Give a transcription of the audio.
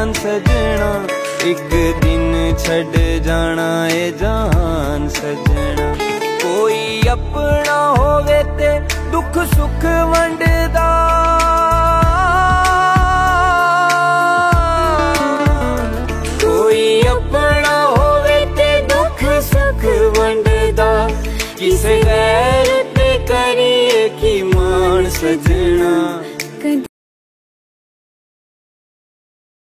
ਜਾਨ ਸਜਣਾ, ਇੱਕ ਦਿਨ ਛੱਡ ਜਾਣਾ ਏ ਜਾਨ ਸਜਣਾ। ਕੋਈ ਆਪਣਾ ਹੋਵੇ ਤੇ ਦੁੱਖ ਸੁੱਖ ਵੰਡਦਾ। ਕੋਈ ਆਪਣਾ ਹੋਵੇ ਤੇ ਦੁੱਖ ਸੁੱਖ ਵੰਡਦਾ। ਕਿਸੇ ਗੈਰ ਤੇ ਕਰੀਏ ਕੀ ਮਾਣ ਸਜਣਾ।